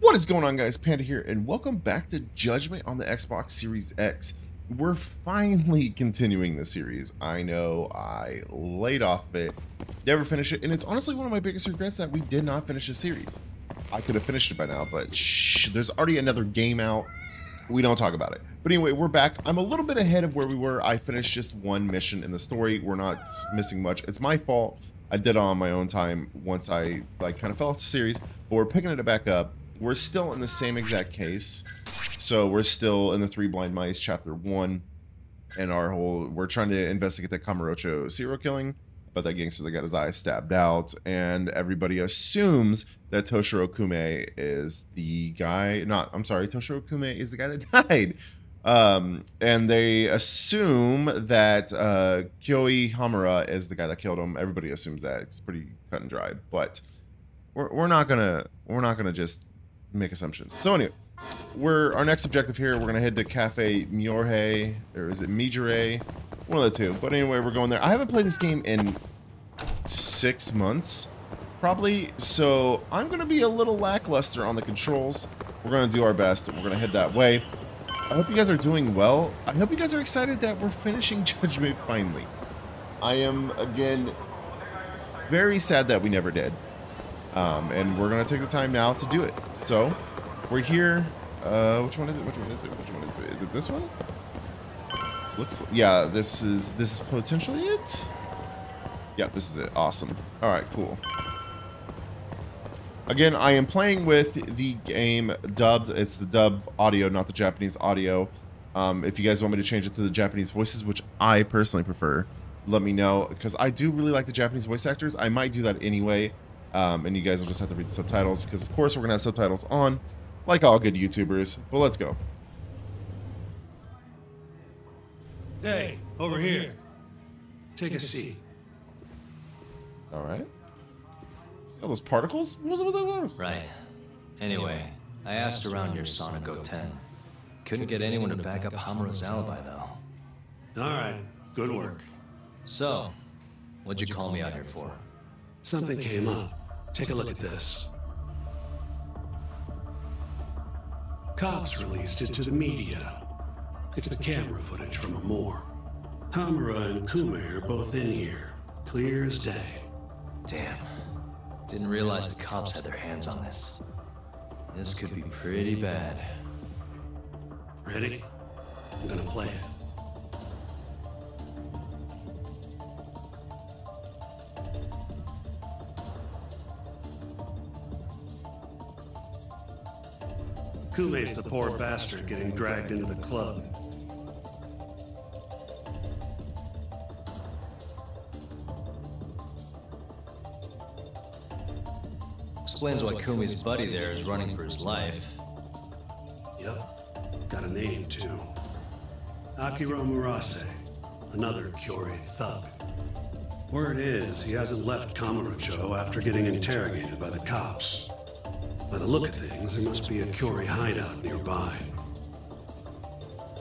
What is going on, guys? Panda here, and welcome back to Judgment on the Xbox Series X. We're finally continuing the series. I know I laid off of it, never finished it, and it's honestly one of my biggest regrets that we did not finish the series. I could have finished it by now, but shh, there's already another game out. We don't talk about it. But anyway, we're back. I'm a little bit ahead of where we were. I finished just one mission in the story. We're not missing much. It's my fault. I did it on my own time once I like kind of fell off the series, but we're picking it back up. We're still in the same exact case. So we're still in the Three Blind Mice chapter one, and our whole we're trying to investigate the Kamurocho serial killing, but that gangster that got his eye stabbed out, and everybody assumes that Toshiro Kume is the guy. Not, I'm sorry, Toshiro Kume is the guy that died. Um, and they assume that uh, Kyohei Hamura is the guy that killed him. Everybody assumes that it's pretty cut and dry, but we're, we're not gonna we're not gonna just make assumptions. So anyway, we're our next objective here. We're gonna head to Cafe Miorhe, or is it Mijure? One of the two. But anyway, we're going there. I haven't played this game in six months, probably. So I'm gonna be a little lackluster on the controls. We're gonna do our best. We're gonna head that way. I hope you guys are doing well. I hope you guys are excited that we're finishing Judgment finally. I am again very sad that we never did. Um, and we're gonna take the time now to do it. So we're here. Uh, which one is it? Which one is it? Which one is it? Is it this one? This looks. Yeah, this is this is potentially it. Yep, this is it. Awesome. All right, cool. Again, I am playing with the game dubbed. It's the dub audio, not the Japanese audio. Um, if you guys want me to change it to the Japanese voices, which I personally prefer, let me know because I do really like the Japanese voice actors. I might do that anyway, um, and you guys will just have to read the subtitles because, of course, we're gonna have subtitles on, like all good YouTubers. But let's go. Hey, over here. Take a seat. All right. See all those particles? What's up with those particles? Right. Anyway, I asked around your Sonico 10. Couldn't get anyone to back up Hamura's alibi, though. All right, good work. So, what'd you call me out here for? Something came up. Take a look at this. Cops released it to the media. It's the camera footage from a morgue. Hamura and Kume are both in here, clear as day. Damn. Didn't realize the cops had their hands on this. This could be pretty bad. Ready? I'm gonna play it. Kume's the poor bastard getting dragged into the club. Explains why Kume's buddy there is running for his life. Yep, got a name too. Akira Murase, another Kyorei thug. Word is, he hasn't left Kamurocho after getting interrogated by the cops. By the look of things, there must be a Kyorei hideout nearby.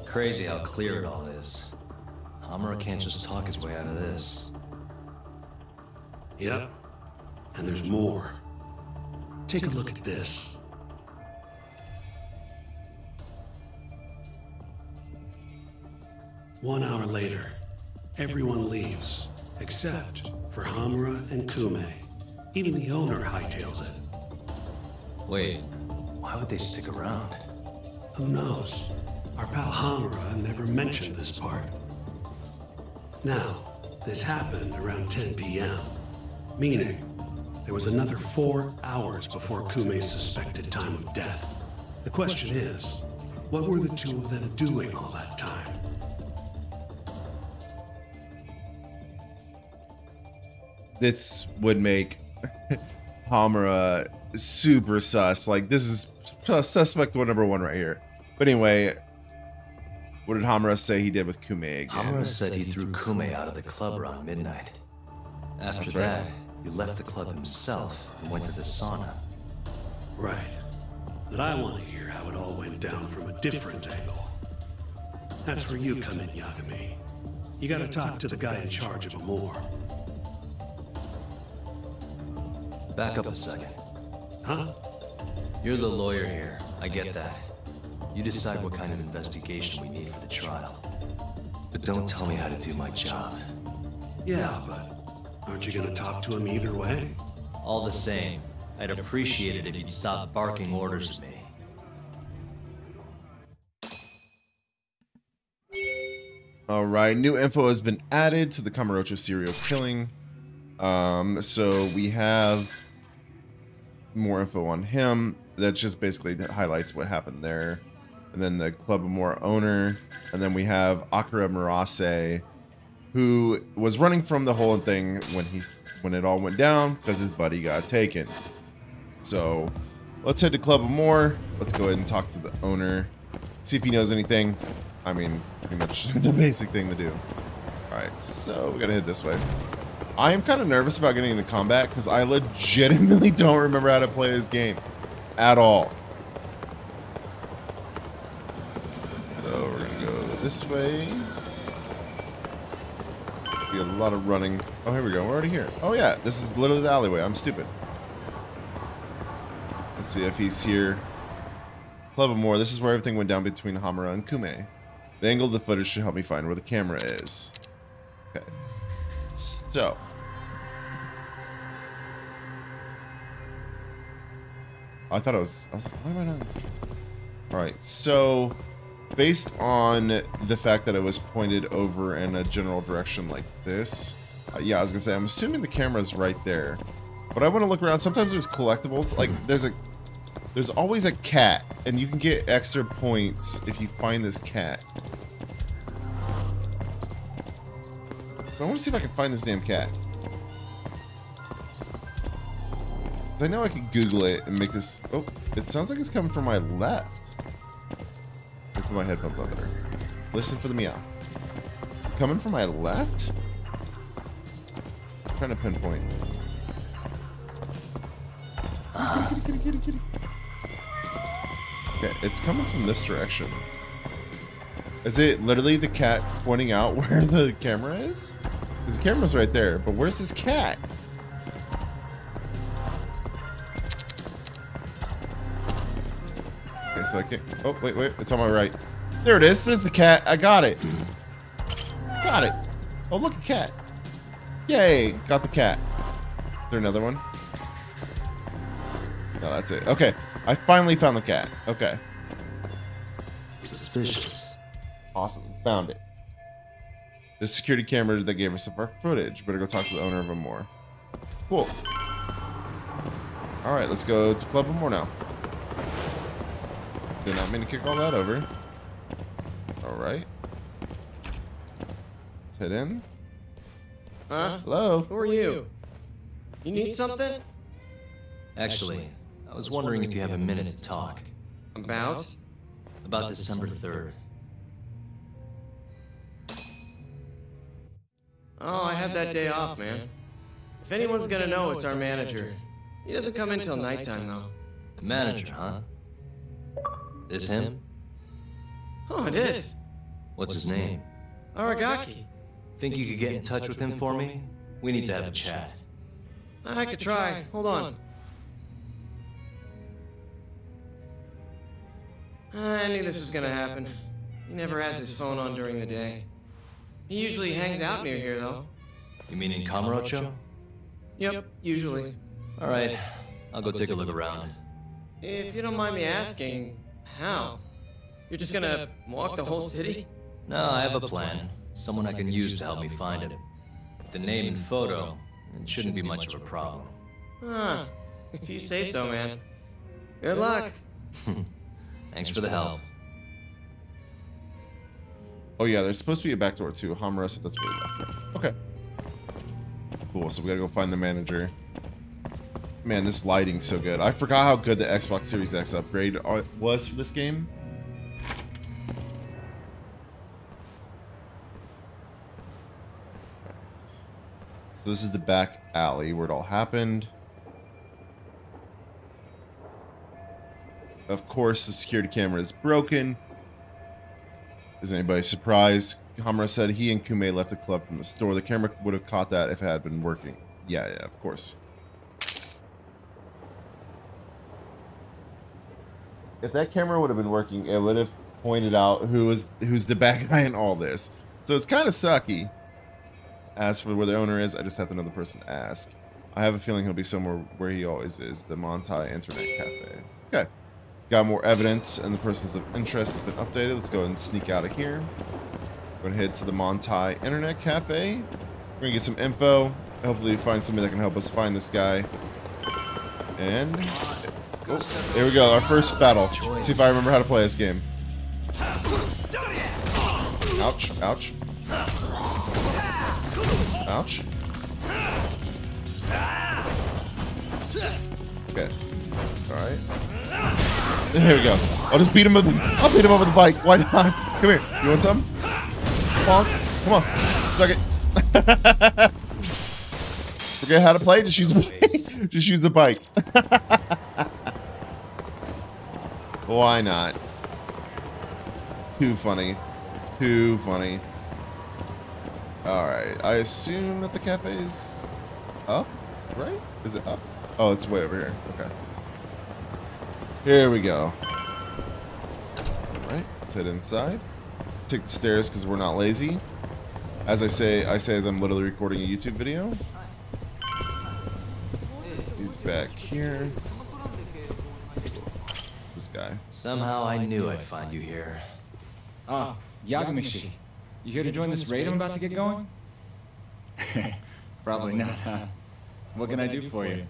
Crazy how clear it all is. Hamura can't just talk his way out of this. Yep, and there's more. Take a look at this. One hour later, everyone leaves, except for Hamura and Kume. Even the owner hightails it. Wait, why would they stick around? Who knows? Our pal Hamura never mentioned this part. Now, this happened around 10 p.m., meaning there was another four hours before Kume's suspected time of death. The question is, what were the two of them doing all that time? This would make Hamura super sus. Like this is suspect one number one right here. But anyway, what did Hamura say he did with Kume again? Hamura said he threw Kume out of the club around midnight. After right. that, he left the club himself and went to the sauna. Right. But I want to hear how it all went down from a different angle. That's where you come in, Yagami. You gotta talk to the guy in charge of Amor. Back up a second. Huh? You're the lawyer here. I get that. You decide what kind of investigation we need for the trial. But don't tell me how to do my job. Yeah, but aren't you gonna talk to him either way? All the same, I'd appreciate it if you'd stop barking orders at me. All right, new info has been added to the Kamurocho serial killing. Um, so we have more info on him. That just basically highlights what happened there. And then the Club Amore owner. And then we have Akira Murase, who was running from the whole thing when he's when it all went down because his buddy got taken. So let's head to Club Amore. Let's go ahead and talk to the owner. See if he knows anything. I mean, pretty much the basic thing to do. Alright, so we gotta head this way. I am kind of nervous about getting into combat because I legitimately don't remember how to play this game at all. So we're gonna go this way. Be a lot of running. Oh, here we go. We're already here. Oh yeah, this is literally the alleyway. I'm stupid. Let's see if he's here. Club Amore. This is where everything went down between Hamura and Kume. The angle of the footage should help me find where the camera is. Okay. So. I thought it was. I was like, why am I not? Alright, so. Based on the fact that it was pointed over in a general direction like this. Uh, yeah, I was gonna say, I'm assuming the camera's right there. But I want to look around. Sometimes there's collectibles. Like, there's a. There's always a cat, and you can get extra points if you find this cat. I want to see if I can find this damn cat. I know I can Google it and make this... Oh, it sounds like it's coming from my left. Me put my headphones on there. Listen for the meow. It's coming from my left? I'm trying to pinpoint. Kitty, kitty, kitty, kitty, Okay, it's coming from this direction. Is it literally the cat pointing out where the camera is? The camera's right there, but where's this cat? Okay, so I can't... Oh, wait, wait, it's on my right. There it is, there's the cat. I got it. Got it. Oh, look, a cat. Yay, got the cat. Is there another one? No, that's it. Okay, I finally found the cat. Okay. Suspicious. Awesome. Found it. The security camera that gave us our footage. Better go talk to the owner of Amore. Cool. Alright, let's go to Club Amore now. Did not mean to kick all that over. Alright. Let's head in. Huh? Hello? Who are you? You need something? Actually, I was wondering if you have a minute to talk. About? About December 3rd. Oh, I had that day off, man. If anyone's gonna know, it's our manager. He doesn't come in till nighttime, though. The manager, huh? This him? Oh, it is. What's his name? Aragaki. Think you could get in touch with him for me? We need to have a chat. I could try. Hold on. I knew this was gonna happen. He never has his phone on during the day. He usually hangs out near here, though. You mean in Kamurocho? Yep, usually. Alright, I'll go take a look around. If you don't mind me asking, how? You're just gonna walk the whole city? No, I have a plan. Someone I can use to help me find him. With the name and photo, it shouldn't be much of a problem. Huh. If you say so, man. Good luck. Thanks for the help. Oh yeah, there's supposed to be a back door too. Hamura said that's where we left. Okay. Cool, so we gotta go find the manager. Man, this lighting's so good. I forgot how good the Xbox Series X upgrade was for this game. So this is the back alley where it all happened. Of course, the security camera is broken. Is anybody surprised? Hamura said he and Kume left the club from the store. The camera would have caught that if it had been working. Yeah, yeah, of course. if that camera would have been working, it would have pointed out who was who's the bad guy in all this. So it's kind of sucky. As for where the owner is, I just have another person ask. I have a feeling he'll be somewhere where he always is, the Montai Internet Cafe. Okay. Got more evidence, and the persons of interest has been updated. Let's go ahead and sneak out of here. We're gonna head to the Montai Internet Cafe. We're gonna get some info. Hopefully find somebody that can help us find this guy. And oh, there we go, our first battle. See if I remember how to play this game. Ouch, ouch. Ouch. Okay. Alright. There we go. I'll just beat him up. I'll beat him up with the bike. Why not? Come here. You want some? Bonk. Come on. Suck it. Forget how to play? Just use the bike. Just use the bike. Why not? Too funny. Too funny. Alright. I assume that the cafe is up, right? Is it up? Oh, it's way over here. Okay. Here we go. Alright, let's head inside. Take the stairs because we're not lazy. As I say, I say as I'm literally recording a YouTube video. He's back here. This guy. Somehow I knew I'd find you here. Ah, Yagamishi. You here to join this raid I'm about to get going? Probably not, huh? What can I do for you?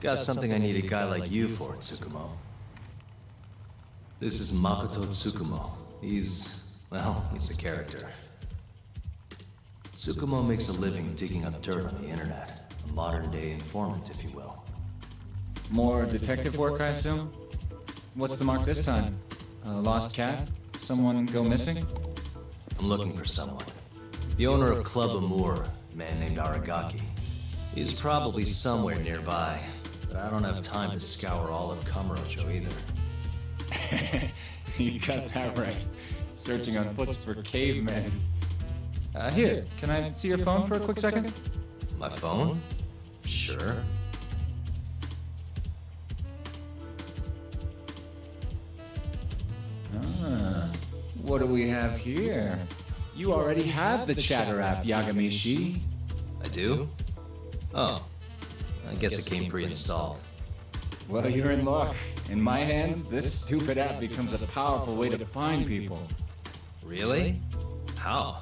Got something I need a guy like you for, Tsukumo. This is Makoto Tsukumo. He's, well, he's a character. Tsukumo makes a living digging up dirt on the internet. A modern day informant, if you will. More detective work, I assume? What's the mark this time? A lost cat? Someone go missing? I'm looking for someone. The owner of Club Amour, a man named Aragaki. He's probably somewhere nearby, but I don't have time to scour all of Kamurocho either. you got that right. Searching on Foots for cavemen. Uh, here, can I see your phone for a quick second? My phone? Sure. Ah, what do we have here? You already have the chatter app, Yagamishi. I do? Oh. I guess it came pre-installed. Well, you're in luck. In my hands, this stupid app becomes a powerful way to find people. Really? How?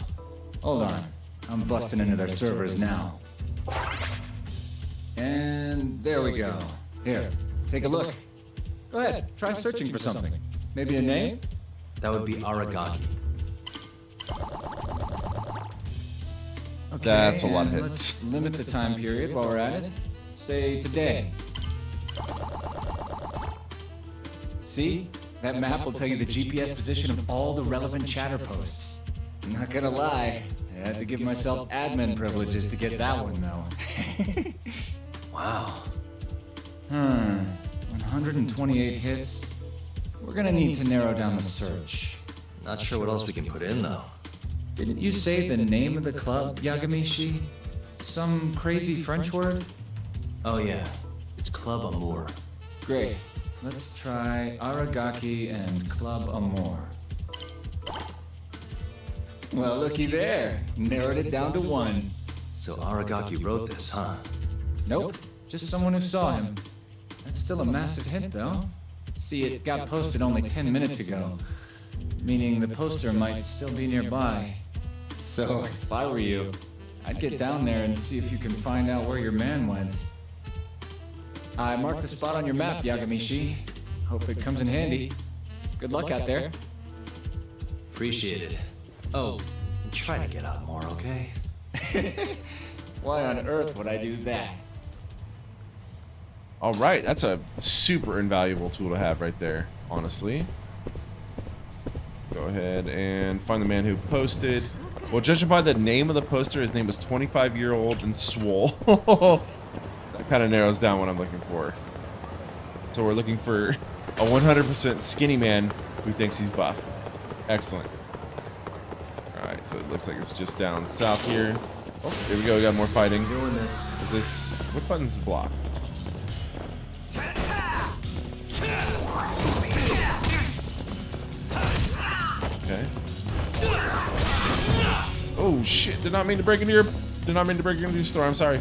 Hold on. I'm busting into their servers now. And there we go. Here, take a look. Go ahead, try searching for something. Maybe a name? That would be Aragaki. Okay, That's a lot of hits. Let's limit the time period while we're at it. Say today. See? That map will tell you the GPS position of all the relevant chatter posts. Not gonna lie, I had to give myself admin privileges to get that one though. Wow. Hmm. 128 hits. We're gonna need to narrow down the search. Not sure what else we can put in though. Didn't you say the name of the club, Yagamishi? Some crazy French word? Oh yeah, it's Club Amour. Great. Let's try Aragaki and Club Amour. Well, looky there. Narrowed it down to one. So Aragaki wrote this, huh? Nope. Just someone who saw him. That's still a massive hint, though. See, it got posted only 10 minutes ago, meaning the poster might still be nearby. So, if I were you, I'd get down there and see if you can find out where your man went. I marked the spot on your map, Yagamishi. Hope it comes in handy. Good luck out there. Appreciate it. Oh, and try to get out more, okay? Why on earth would I do that? All right, that's a super invaluable tool to have right there, honestly. Go ahead and find the man who posted. Well, judging by the name of the poster, his name was 25 year old and swole. kind of narrows down what I'm looking for. So we're looking for a 100% skinny man who thinks he's buff. Excellent. All right, so it looks like it's just down south here. Oh, here we go. We got more fighting. Doing this. Is this what button's block? Okay. Oh shit! Did not mean to break into your. Did not mean to break into your store. I'm sorry.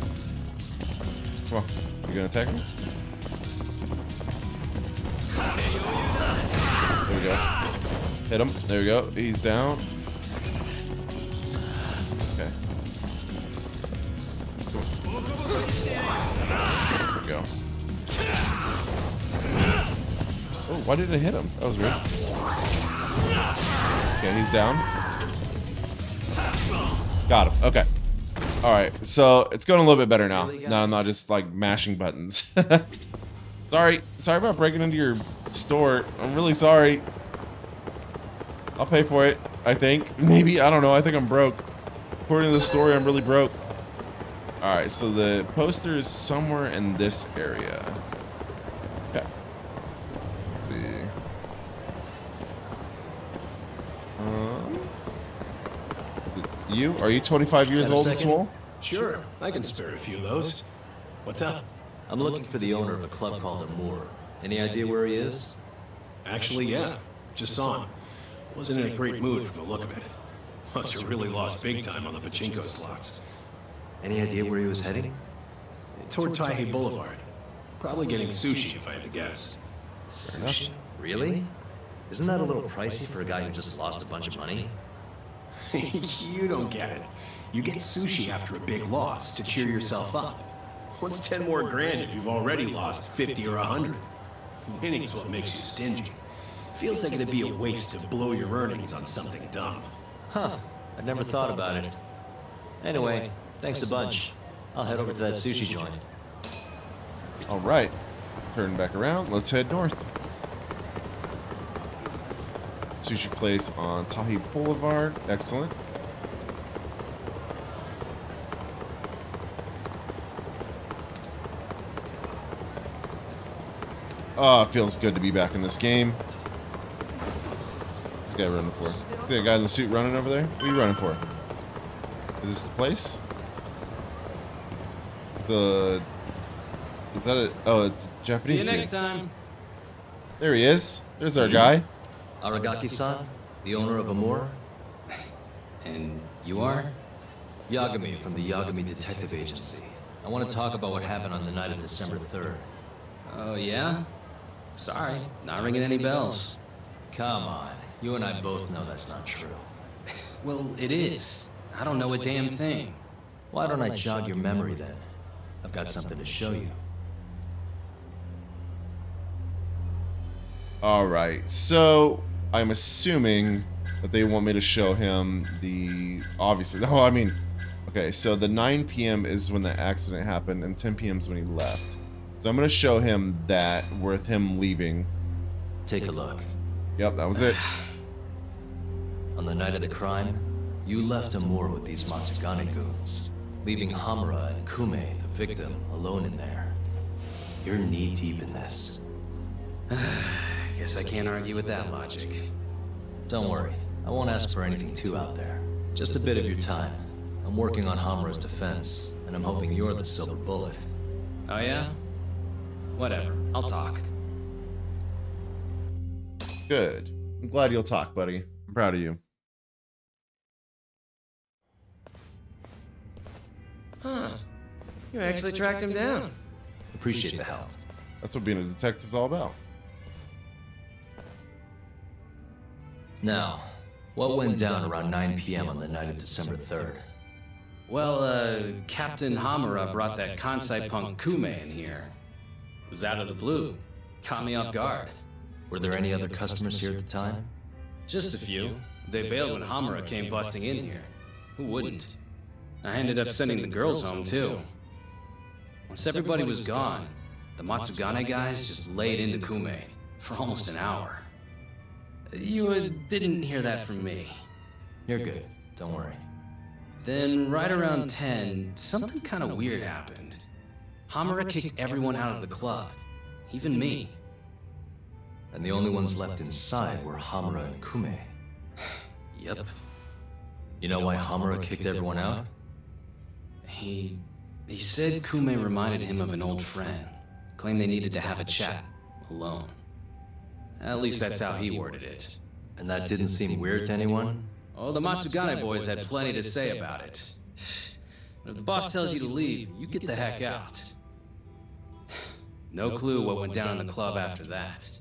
Gonna attack me? There we go. Hit him. There we go. He's down. Okay. There we go. Oh, why did it hit him? That was weird. Okay, he's down. Got him. Okay. All right. So it's going a little bit better now. No, I'm not just like mashing buttons. sorry. Sorry about breaking into your store. I'm really sorry. I'll pay for it. I think. Maybe. I don't know. I think I'm broke. According to the story, I'm really broke. All right. So the poster is somewhere in this area. Okay. Let's see. Um, is it you? Are you 25 years old and second? swole? Sure, I can spare a few of those. What's up? I'm looking for the owner of a club called Amour. Any idea where he is? Actually, yeah. Just saw him. Wasn't in a great mood from the look of it. Must have really lost big time on the pachinko slots. Any idea where he was heading? Toward Taihei Boulevard. Probably getting sushi, if I had to guess. Sushi? Really? Isn't that a little pricey for a guy who just lost a bunch of money? you don't get it. You get sushi after a big loss to cheer yourself up. What's 10 more grand if you've already lost 50 or 100? Winning's what makes you stingy. Feels like it'd be a waste to blow your earnings on something dumb. Huh. I'd never thought about it. Anyway, thanks a bunch. I'll head over to that sushi joint. All right. Turn back around. Let's head north. Sushi place on Taihei Boulevard. Excellent. Oh, it feels good to be back in this game. What's this guy running for? See a guy in the suit running over there? What are you running for? Is this the place? The is that a? Oh, it's a See Japanese. you next dude. time. There he is. There's our guy. Aragaki-san, the owner of Amour? And you are? Yagami from the Yagami Detective Agency. I want to talk about what happened on the night of December 3rd. Oh, yeah? Sorry, not ringing any bells. Come on. You and I both know that's not true. Well, it is. I don't know a damn thing. Why don't I jog your memory then? I've got something to show you. All right. So I'm assuming that they want me to show him the obviously. No, I mean, okay. So the 9 p.m. is when the accident happened, and 10 p.m. is when he left. So I'm gonna show him that with him leaving. Take a look. Yep, that was it. On the night of the crime, you left Amour with these Matsugane goons, leaving Hamura and Kume, the victim, alone in there. You're knee-deep in this. Guess I can't argue with that logic. Don't worry, I won't ask for anything too out there. Just a bit of your time. I'm working on Hamura's defense, and I'm hoping you're the silver bullet. Oh, yeah? Whatever, I'll talk. Good. I'm glad you'll talk, buddy. I'm proud of you. Huh. You actually tracked him down. Appreciate the help. That's what being a detective's all about. Now, what went down around 9 p.m. on the night of December 3rd? Well, uh, Captain Hamura brought that Kansai punk Kume in here. It was out of the blue. Caught me off guard. Were there any other customers here at the time? Just a few. They bailed when Hamura came busting in here. Who wouldn't? I ended up sending the girls home, too. Once everybody was gone, the Matsugane guys just laid into Kume for almost an hour. You uh, didn't hear that from me. You're good. Don't worry. Then, right around 10, something kind of weird happened. Hamura kicked everyone out of the club, even me. And the only ones left inside were Hamura and Kume. Yep. You know why Hamura kicked everyone out? He. He said Kume reminded him of an old friend. Claimed they needed to have a chat, alone. At least that's how he worded it. And that didn't seem weird to anyone? Oh, the Matsugane boys had plenty to say about it. But if the boss tells you to leave, you get the heck out. No clue what went down in the club after that.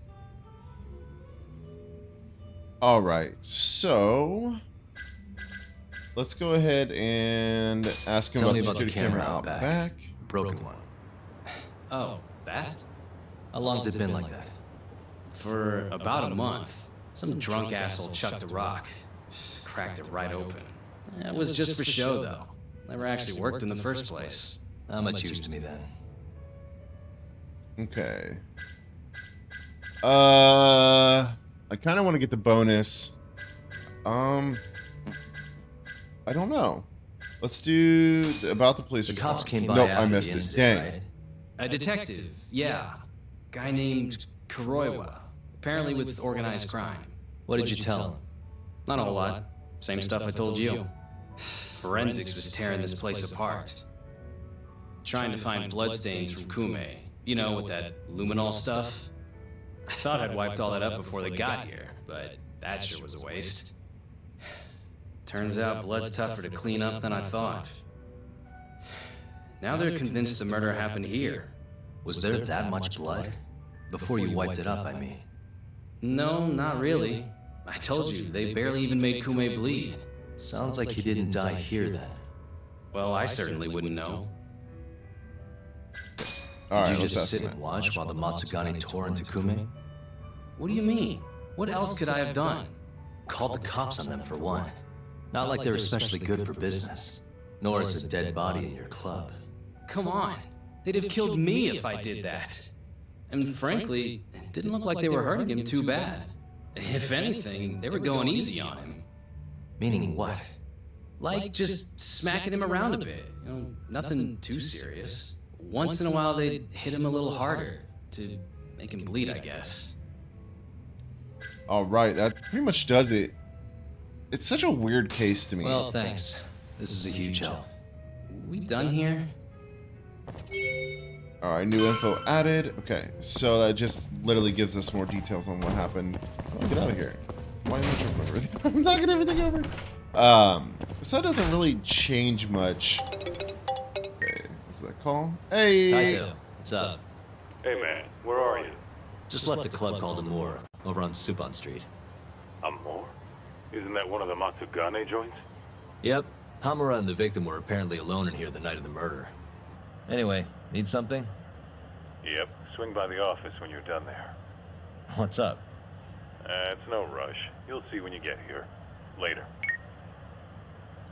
All right, so let's go ahead and ask him Tell about the about the security camera camera out out back. back. Broken one. Oh, that? How long's it been like that? For about a month, some drunk asshole chucked a rock. Cracked it right open. It was just for show, though. Never actually worked in the first place. How much use to me then? Okay. Uh, I kind of want to get the bonus. Um, I don't know. Let's do the, about the police. The cops came by Nope, after I missed the it. Dang. right? A detective, yeah. Guy named Kuroiwa. Apparently with organized crime. What did you tell him? Not a whole lot. Same stuff I told you. Forensics was tearing this place apart. Trying to find bloodstains from Kume. You know, with that luminol stuff. I thought I'd wiped all that up before they got here, but that sure was a waste. Turns out blood's tougher to clean up than I thought. Now they're convinced the murder happened here. Was there that much blood? Before you wiped it up, I mean. No, not really. I told you, they barely even made Kume bleed. Sounds like he didn't die here then. Well, I certainly wouldn't know. All Did right, you just sit and that. watch while the Matsugane tore into Kume? What do you mean? What else could I have done? Called the cops on them for one. Not like they're especially good for business. Nor is a dead body in your club. Come on. They'd have killed me if I did that. And frankly, it didn't look like they were hurting him too bad. If anything, they were going easy on him. Meaning what? Like just smacking him around a bit. You know, nothing too serious. Once in a while, they'd hit him a little harder to make him bleed, I guess. All right, that pretty much does it. It's such a weird case to me. Well, thanks. This is a huge help. We done here? All right, new info added. Okay, so that just literally gives us more details on what happened. Oh, get out of here. Why am I jumping over everything? I'm knocking everything over. Um, so that doesn't really change much. Okay, what's that call? Hey. Kaito, what's up? Hey man, where are you? Just left a club called Amor, over on Supon Street. Amor? Isn't that one of the Matsugane joints? Yep. Hamura and the victim were apparently alone in here the night of the murder. Anyway, need something? Yep. Swing by the office when you're done there. What's up? Uh, it's no rush. You'll see when you get here. Later.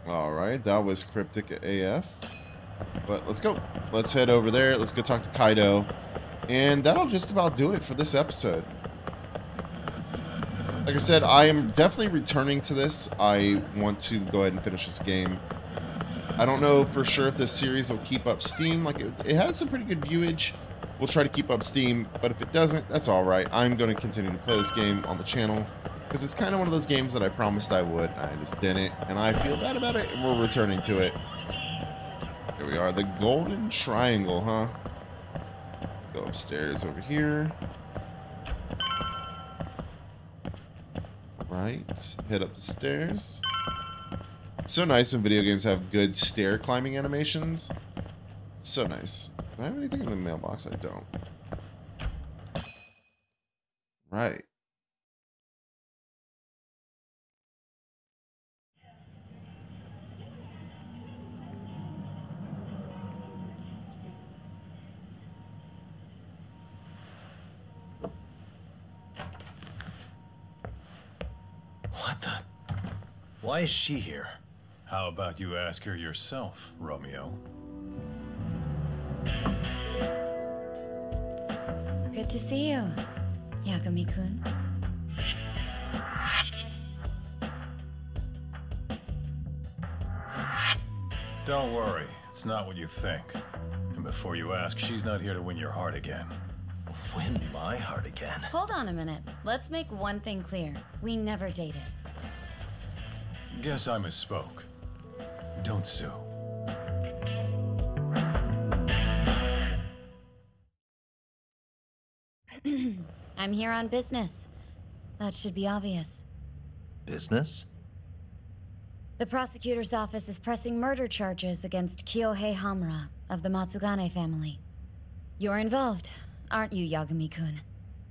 All right, that was cryptic AF. But let's go. Let's head over there. Let's go talk to Kaito. And that'll just about do it for this episode. Like I said, I am definitely returning to this. I want to go ahead and finish this game. I don't know for sure if this series will keep up Steam. Like, it, it had some pretty good viewage. We'll try to keep up Steam, but if it doesn't, that's all right. I'm going to continue to play this game on the channel because it's kind of one of those games that I promised I would. I just didn't, and I feel bad about it, and we're returning to it. Here we are, the Golden Triangle, huh? Go upstairs over here. Right, head up the stairs. So nice when video games have good stair climbing animations. So nice. Do I have anything in the mailbox? I don't. Right. What the? Why is she here? How about you ask her yourself, Romeo? Good to see you, Yagami-kun. Don't worry, it's not what you think. And before you ask, she's not here to win your heart again. Win my heart again. Hold on a minute. Let's make one thing clear. We never dated. Guess I misspoke. Don't sue. I'm here on business. That should be obvious. Business? The prosecutor's office is pressing murder charges against Kyohei Hamura of the Matsugane family. You're involved, aren't you, Yagami-kun?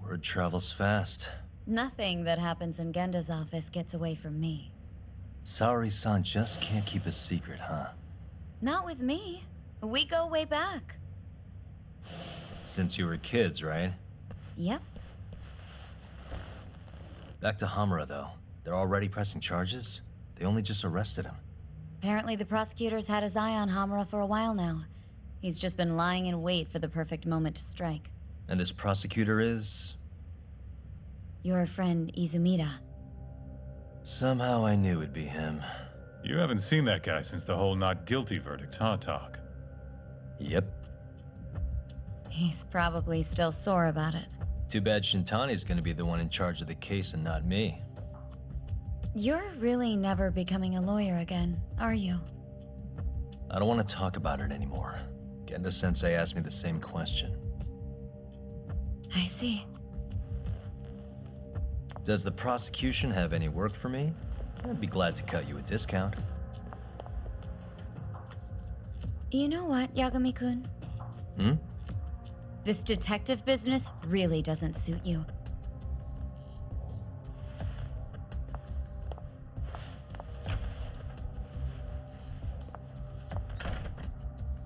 Word travels fast. Nothing that happens in Genda's office gets away from me. Saori-san just can't keep a secret, huh? Not with me. We go way back. Since you were kids, right? Yep. Back to Hamura, though. They're already pressing charges? They only just arrested him. Apparently the prosecutor's had his eye on Hamura for a while now. He's just been lying in wait for the perfect moment to strike. And this prosecutor is... Your friend Izumida. Somehow I knew it'd be him. You haven't seen that guy since the whole not guilty verdict, huh, Tak? Yep. He's probably still sore about it. Too bad Shintani's gonna be the one in charge of the case and not me. You're really never becoming a lawyer again, are you? I don't want to talk about it anymore. Genda Sensei asked me the same question. I see. Does the prosecution have any work for me? I'd be glad to cut you a discount. You know what, Yagami-kun? Hmm? This detective business really doesn't suit you.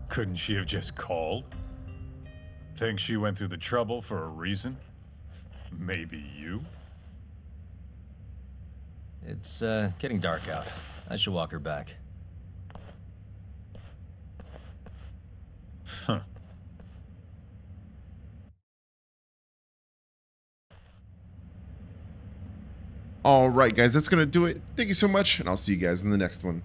Couldn't she have just called? Think she went through the trouble for a reason? Maybe you? It's, uh, getting dark out. I should walk her back. Huh. All right, guys, that's going to do it. Thank you so much, and I'll see you guys in the next one.